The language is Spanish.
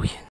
oyen.